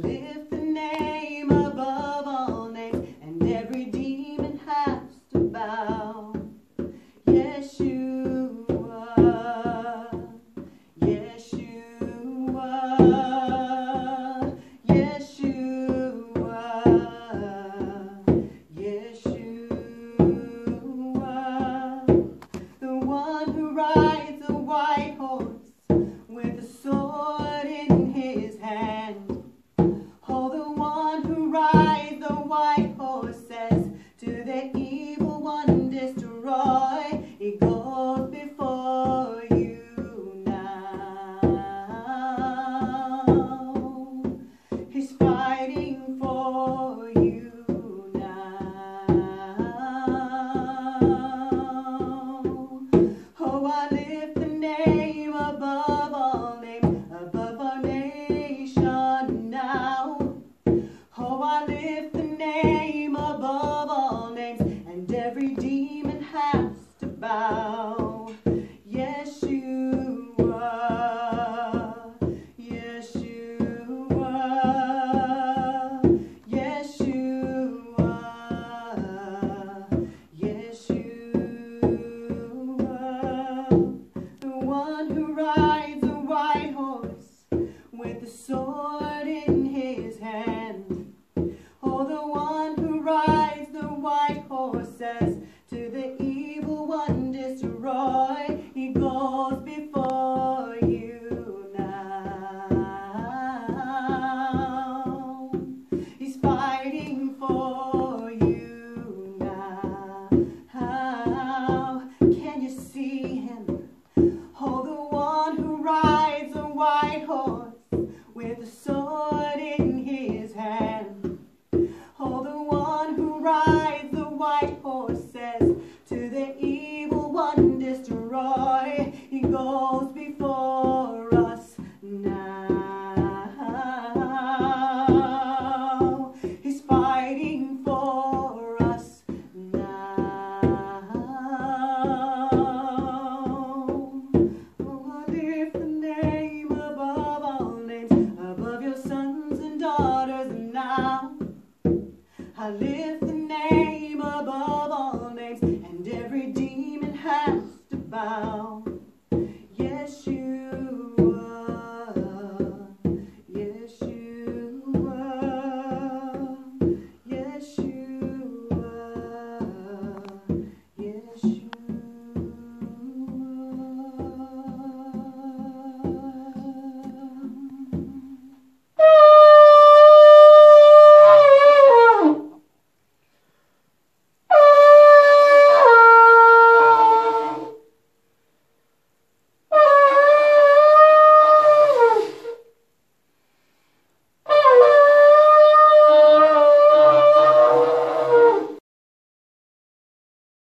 lift the name above all names, and every demon has to bow. Yeshua, Yeshua. has to bow. Yes, you are. Yes, you are. Yes, you are. Yes, you are. The one who rides the white horse with the sword in his hand. Oh, the one who rides the white horse says, for